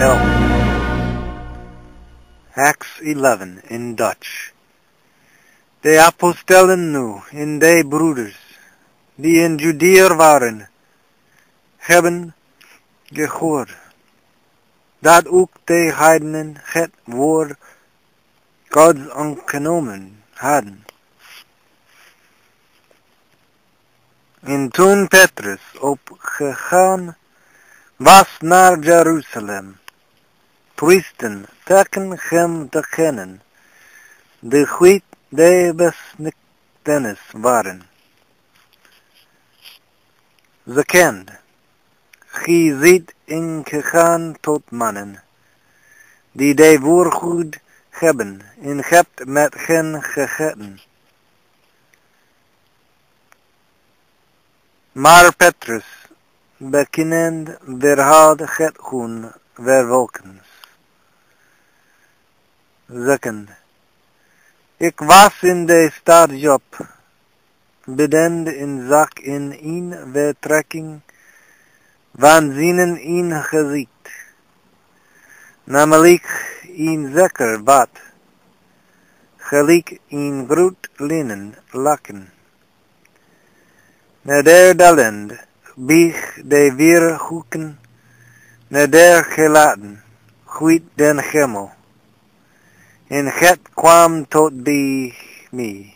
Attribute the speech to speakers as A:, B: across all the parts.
A: No. Acts 11 in Dutch. De apostelen nu, in de broeders, die in Judea er waren, hebben gehoord, dat ook de heidenen het woord Gods aangenomen hadden. En toen Petrus opgegaan was naar Jeruzalem, twisten, taken hem te kennen, de goed debes tennis waren. Ze kend, gij ziet in gegaan tot mannen, die de voorgoed hebben, in hebt met hen gegeten. Maar Petrus, bekennend, verhaalt het hun verwolkens zeggen. Ik was in de stadjob, bedend in zak in een vertrekking, waanzinnen in gezicht. Namelijk in zeker bad, gelijk in groot linnen lakken. Neder dalend, bieg de vier hoeken, neder gelaten, goed den gemel. En het kwam tot bij mij.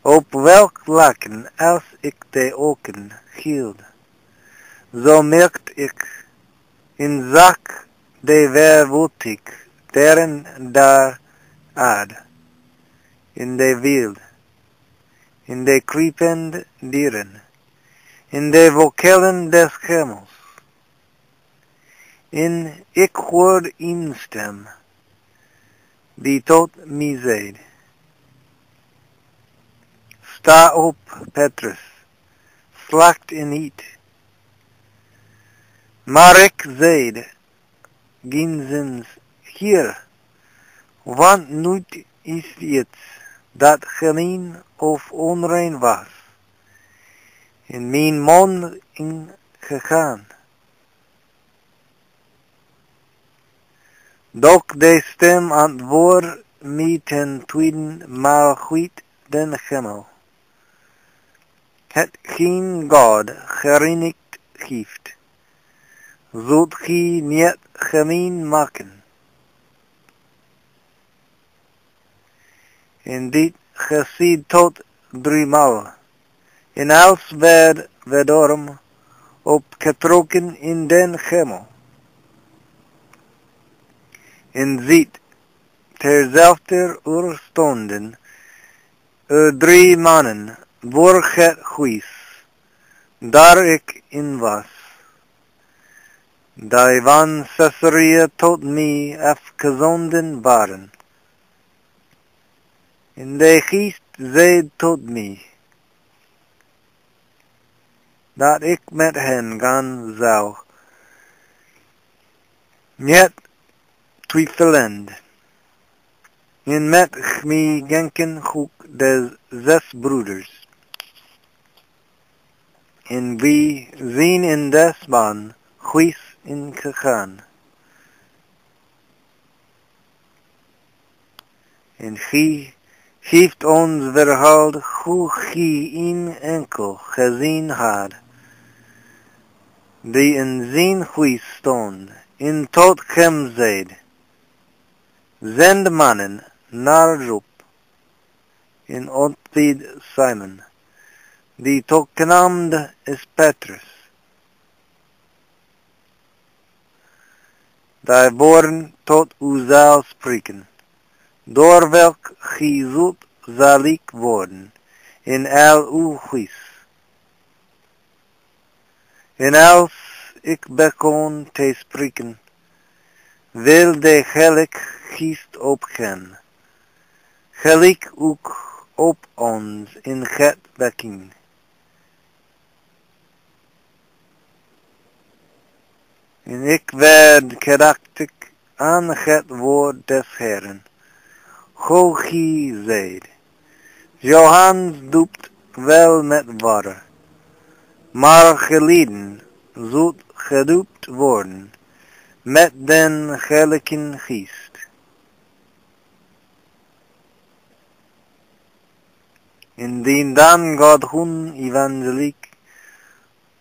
A: Op welk laken als ik de oken hield, zo merkt ik in zak de verwoetig deren daar aard, in de wild, in de kriepende dieren, in de vokellen des hemels. In ik hoor een di tot miseid. Sta op, Petrus, slacht in heat. Marek zeid, ginzens hier, want nut is iets dat geen of onrein was, in mijn mond ingegaan. Doc de stem ant vor mi ten twin mar huit den hemel. Het geen God gerinigt gieft. Zult gij niet gemeen maken. In dit geschied tot driemaal. In als werd wedorm op getrokken in den hemel inzit terzafter ur stonden ur drie mannen vorget huis dar ik in was da van Caesarea tot mi afgezonden waren. In de geest zei tot mi, dat ik met hen gaan zou. Yet Twyfelend. In met me genken hoek des zes broeders. In wie zien in des man huis in gegaan. En gij geeft ons verhaald hoe gij in enkel gezien had, die in zijn huis stond, in tot hem zeid. Zendmannen Narrup, in Ottvid Simon. Die toknamnd is Petrus. Daar born tot uzaal spreken. Door welk gizut zal ik worden in el uchis In En als ik bekon te spreken, wil de gelik geest op. Gelijk ook op ons in het bekken. En ik werd karakter aan het woord des Heren. Gogi zeid. Johannes doept wel met water. Maar geleden zult gedoopt worden met den heiligen geest. in den dan god hun evangelik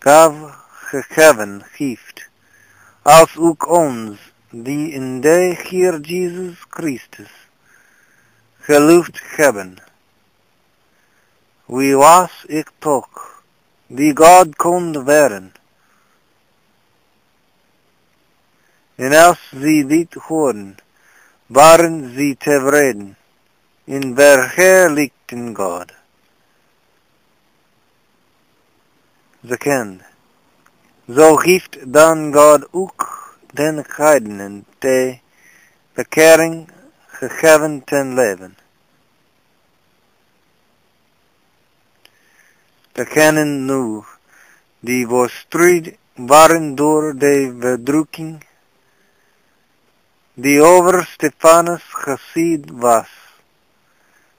A: gav gegeven gift als ook ons die in de hier Jesus Christus geloofd hebben. Wie was ik toch, die God kon werden. En als sie dit hoorden, waren sie tevreden in verheerlijkten God. zeken. Zo geeft dan God ook den heidenen te bekering gegeven ten leven. Bekennen nu, die worstrijd waren door de verdrukking die over Stefanus gesied was,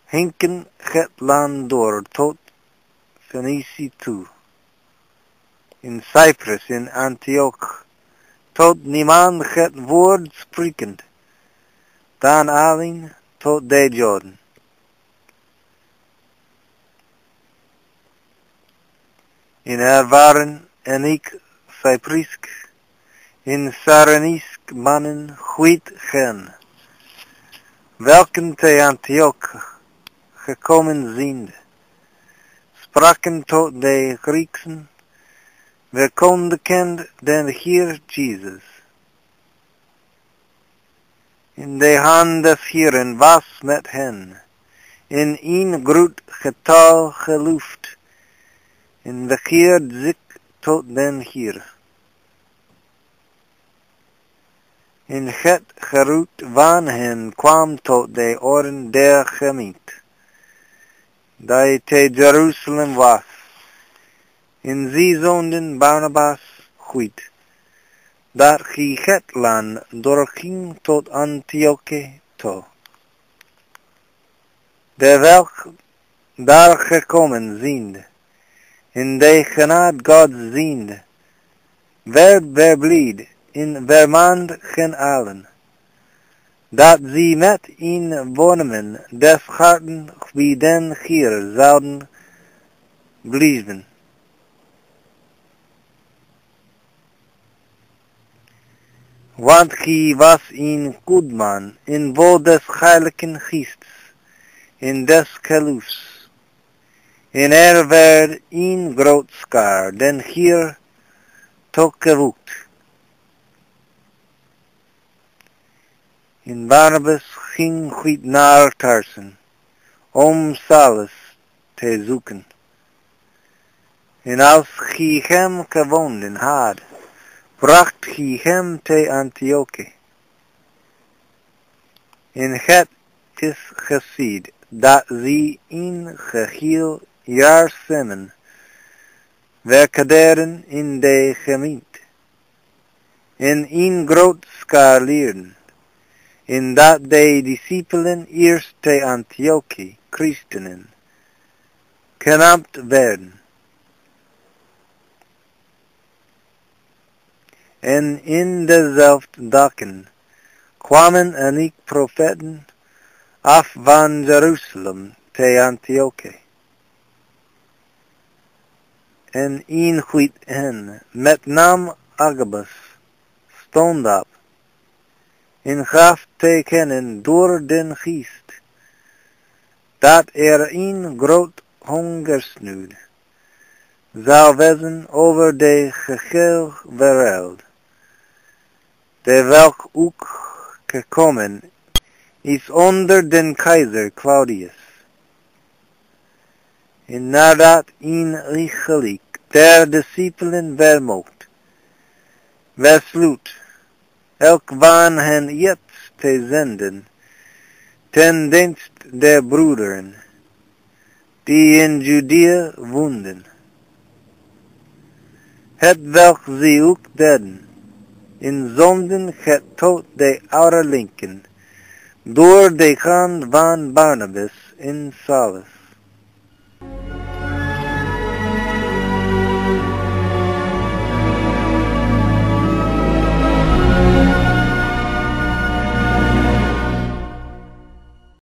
A: hinken het land door tot Fenici toe in Cyprus, in Antioch, tot niemand het woord sprekend, dan alleen tot de Jordan. In er waren en ik Cyprisk, in Saranisk mannen goed gen, welken te Antioch gekomen sind, spraken tot de Grieksen, Wer kon kent den hier Jesus. In de hand des Hieren was met hen. In een groot getal geluft. In de hier zich tot den hier. In het geroet van hen kwam tot de oren der gemiet. Dat te Jerusalem was in en zizonden Barnabas huit. Dar hi hetlan dorkin tot Antioche to. De welk daar gekomen zind, in de genade God zind, werd verblied in vermand gen allen, dat sie met in wonemen des harten wie den hier zouden blieven. want he was in gudman in wo des heiligen Geestes, in des Kelus. in er werd in groot skar den hier tokerut in Barnabas ging goed naar Tarsen, om salus te zoeken. En als hij hem gewonden had, brachtihem te Antioche. In het is gesed dat zi in geheel jaar semen werkaderen in de gemeente. En in groot skalieren, in dat de discipelen eerst te Antioche, christenen, genaamd werden. en in dezelfde dagen kwamen aniek profeten af van Jerusalem te Antioche. En een huit hen, met naam Agabus, stond op, en gaf te kennen door den geest, dat er een groot hongersnood zou wezen over de geheel wereld welk ook gekommen is onder den Kaiser Claudius. In nadat in richelijk der discipelen vermocht. Verslut, elk van hen jetzt te zenden, ten dienst der broederen, die in Judea wunden. Het welk sie ook deden, in zonden het tot de oude linken, door de hand van Barnabas in Salas.